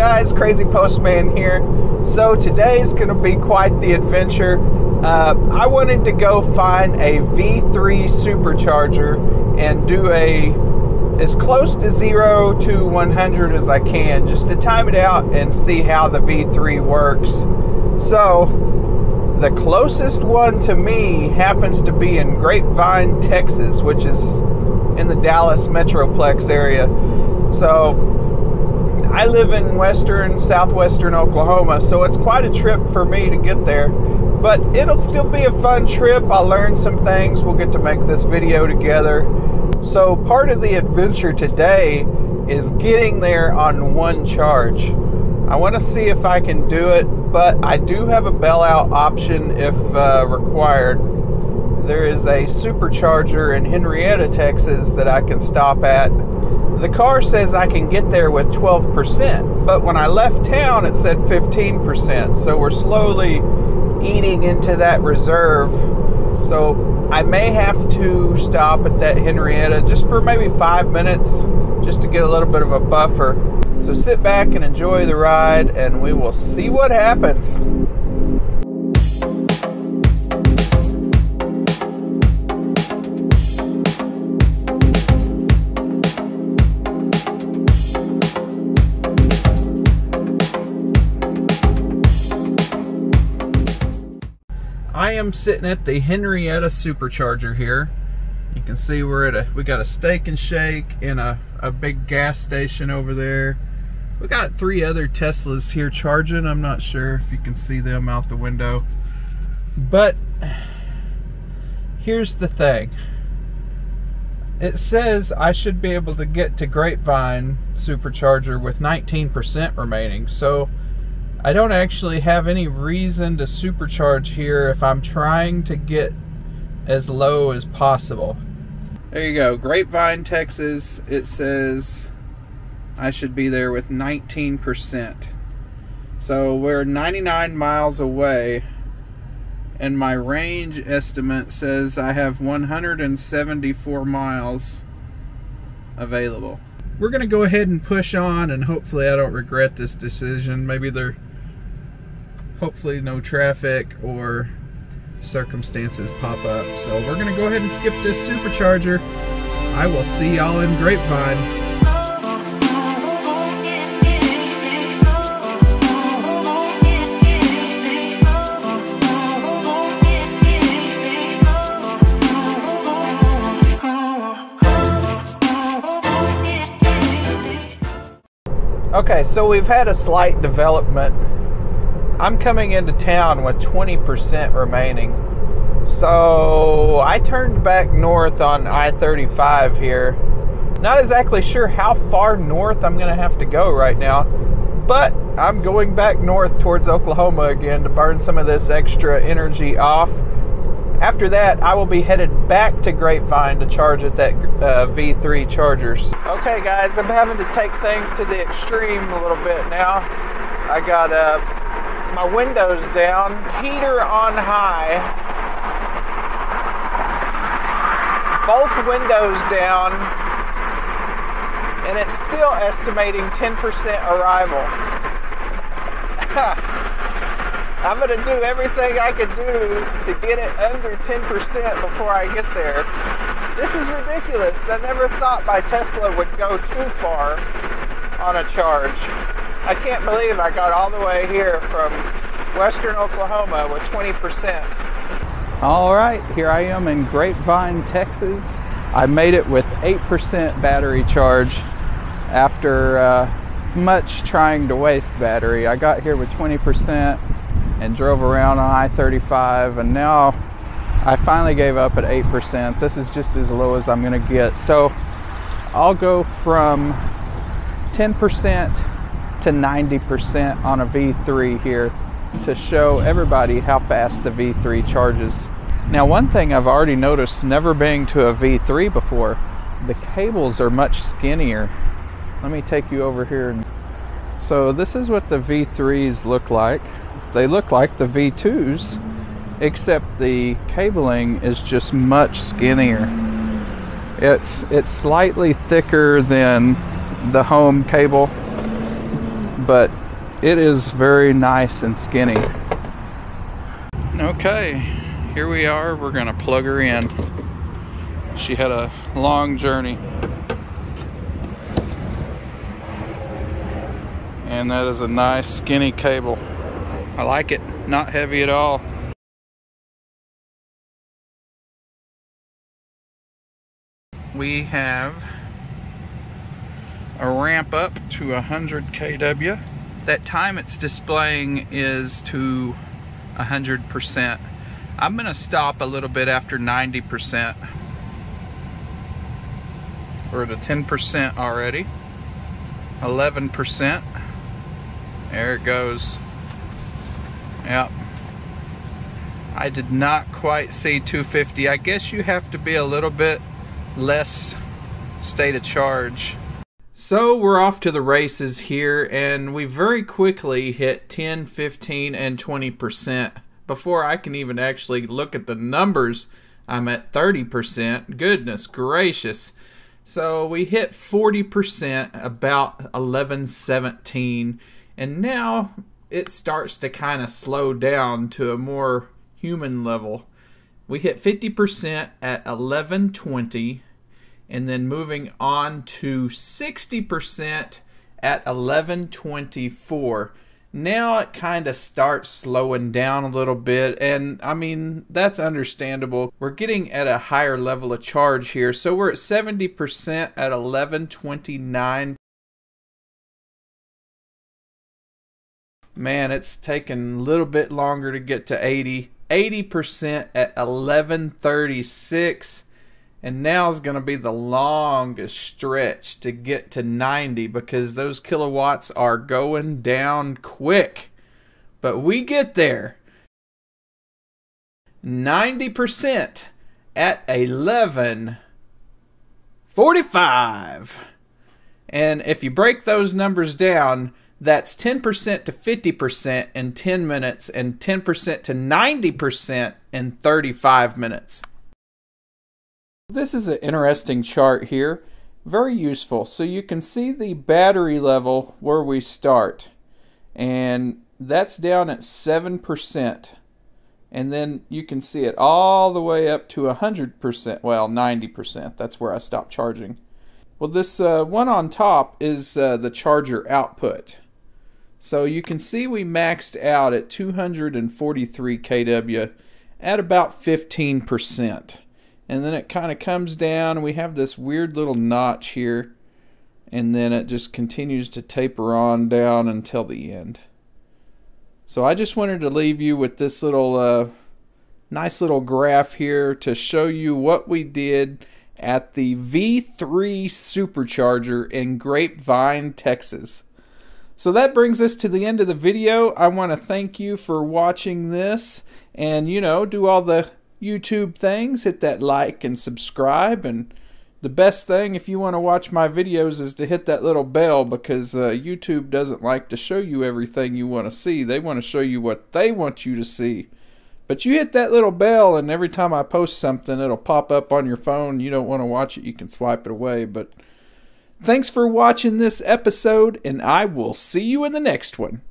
guys, Crazy Postman here. So today's going to be quite the adventure. Uh, I wanted to go find a V3 supercharger and do a as close to zero to 100 as I can, just to time it out and see how the V3 works. So the closest one to me happens to be in Grapevine, Texas, which is in the Dallas Metroplex area. So I live in western, southwestern Oklahoma, so it's quite a trip for me to get there. But it'll still be a fun trip. I'll learn some things. We'll get to make this video together. So, part of the adventure today is getting there on one charge. I want to see if I can do it, but I do have a bailout option if uh, required. There is a supercharger in Henrietta, Texas that I can stop at the car says I can get there with 12%, but when I left town it said 15%. So we're slowly eating into that reserve. So I may have to stop at that Henrietta just for maybe five minutes just to get a little bit of a buffer. So sit back and enjoy the ride and we will see what happens. Am sitting at the Henrietta supercharger here. You can see we're at a, we got a steak and shake and a, a big gas station over there. We got three other Teslas here charging. I'm not sure if you can see them out the window. But here's the thing. It says I should be able to get to Grapevine supercharger with 19% remaining. So I don't actually have any reason to supercharge here if I'm trying to get as low as possible. There you go, Grapevine, Texas. It says I should be there with 19%. So we're 99 miles away, and my range estimate says I have 174 miles available. We're to go ahead and push on, and hopefully I don't regret this decision. Maybe they're hopefully no traffic or circumstances pop up. So we're gonna go ahead and skip this supercharger. I will see y'all in Grapevine. Okay, so we've had a slight development I'm coming into town with 20% remaining. So I turned back north on I 35 here. Not exactly sure how far north I'm going to have to go right now, but I'm going back north towards Oklahoma again to burn some of this extra energy off. After that, I will be headed back to Grapevine to charge at that uh, V3 chargers. Okay, guys, I'm having to take things to the extreme a little bit now. I got a uh, my windows down, heater on high, both windows down, and it's still estimating 10% arrival. I'm going to do everything I can do to get it under 10% before I get there. This is ridiculous. I never thought my Tesla would go too far on a charge. I can't believe I got all the way here from western Oklahoma with 20%. All right, here I am in Grapevine, Texas. I made it with 8% battery charge after uh, much trying to waste battery. I got here with 20% and drove around on I-35 and now I finally gave up at 8%. This is just as low as I'm gonna get. So I'll go from 10% to 90% on a V3 here to show everybody how fast the V3 charges. Now one thing I've already noticed never being to a V3 before, the cables are much skinnier. Let me take you over here. So this is what the V3s look like. They look like the V2s, except the cabling is just much skinnier. It's, it's slightly thicker than the home cable but it is very nice and skinny. Okay, here we are. We're gonna plug her in. She had a long journey. And that is a nice skinny cable. I like it, not heavy at all. We have a ramp up to 100 kW. That time it's displaying is to 100%. I'm gonna stop a little bit after 90%. We're at a 10% already. 11%. There it goes. Yep. I did not quite see 250. I guess you have to be a little bit less state of charge. So we're off to the races here, and we very quickly hit 10, 15, and 20%. Before I can even actually look at the numbers, I'm at 30%. Goodness gracious. So we hit 40% about 11, 17, and now it starts to kind of slow down to a more human level. We hit 50% at 1120 and then moving on to 60% at 1124 now it kind of starts slowing down a little bit and i mean that's understandable. We're getting at a higher level of charge here so we're at 70% at 1129 man it's taking a little bit longer to get to 80 80% at 1136 and now is going to be the longest stretch to get to 90 because those kilowatts are going down quick. But we get there. 90% at 1145. And if you break those numbers down, that's 10% to 50% in 10 minutes and 10% to 90% in 35 minutes. This is an interesting chart here, very useful. So you can see the battery level where we start, and that's down at 7%. And then you can see it all the way up to 100%, well, 90%. That's where I stopped charging. Well, this uh, one on top is uh, the charger output. So you can see we maxed out at 243 kW at about 15% and then it kind of comes down we have this weird little notch here and then it just continues to taper on down until the end. So I just wanted to leave you with this little uh, nice little graph here to show you what we did at the V3 supercharger in Grapevine, Texas. So that brings us to the end of the video. I want to thank you for watching this and you know do all the YouTube things, hit that like and subscribe. And the best thing, if you want to watch my videos, is to hit that little bell because uh, YouTube doesn't like to show you everything you want to see. They want to show you what they want you to see. But you hit that little bell, and every time I post something, it'll pop up on your phone. You don't want to watch it, you can swipe it away. But thanks for watching this episode, and I will see you in the next one.